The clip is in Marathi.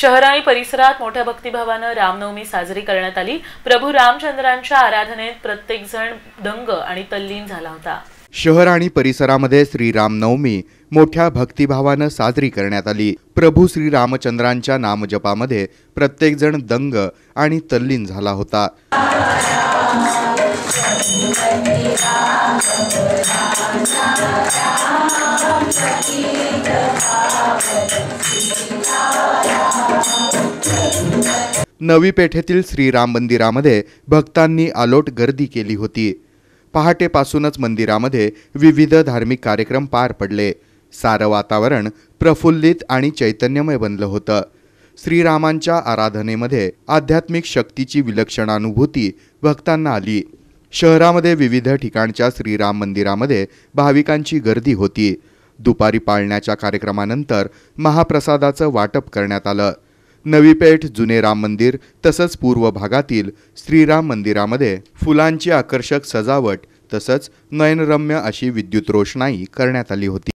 शहर आणि परिसरात मोठ्या भक्तिभावानं रामनवमी साजरी करण्यात आली. प्रभू रामचंद्रांच्या आराधनेत प्रत्येक जण दंग आणि तल्लीन झाला होता. शहर आणि परिसरामध्ये श्रीरामनवमी मोठ्या भक्तिभावानं साजरी करण्यात आली. प्रभू श्रीरामचंद्रांच्या नामजपामध्ये प्रत्येकजण दंग आणि तल्लीन झाला होता. नवी पेठेतील श्रीराम मंदिरामध्ये भक्तांनी आलोट गर्दी केली होती. पहाटेपासूनच मंदिरामध्ये विविध धार्मिक कार्यक्रम पार पडले. सारं वातावरण प्रफुल्लित आणि चैतन्यमय बनलं होतं. श्रीरामांच्या आराधनेमध्ये आध्यात्मिक शक्तीची विलक्षण अनुभूती भक्तांना आली. शहरामध्ये विविध ठिकाणच्या श्रीराम मंदिरामध्ये भाविकांची गर्दी होती. दुपारी पाळण्याच्या कार्यक्रमानंतर महाप्रसादाचं वाटप करण्यात आलं. नवी पेठ जुने राम मंदिर तसंच पूर्व भागातील श्रीराम मंदिरामध्ये फुलांची आकर्षक सजावट तसंच नयनरम्य अशी विद्युत रोषणाई करण्यात आली होती.